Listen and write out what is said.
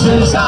身上。